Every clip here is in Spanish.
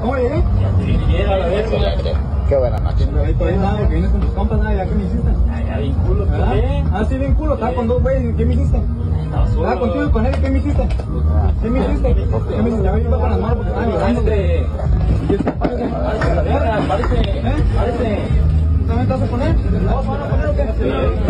¿Cómo llegué? Qué buena noche. Ahí nada, porque vienes con tus compas, nada, ya que me hiciste. Ya bien culo, ¿Verdad? ¿qué? Ah, sí, bien culo, estaba con dos güeyes, ¿qué me hiciste? Estaba. Estaba contigo y con él, ¿qué me hiciste? ¿Qué me hiciste? ¿Qué me hiciste? Ya me iba con las manos porque. Párate. Y este, la verga, párate. ¿Eh? ¿Tú también te vas a poner? ¿No van a poner o qué? ¿Van a poner o qué?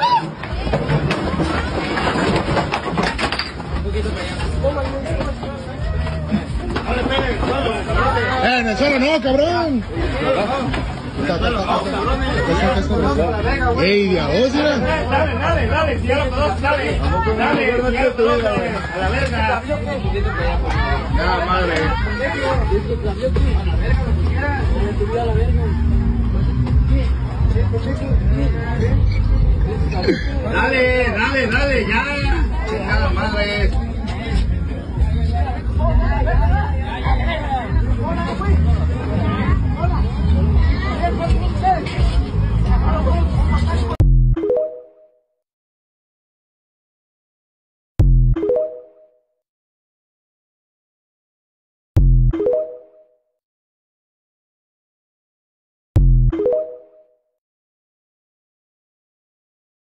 Eh, en el suelo no, cabrón. Ey. Dale, dale, dale, si ya lo conoces, dale. Dale, a la verga. Ya, madre. Dale, dale, dale, ya.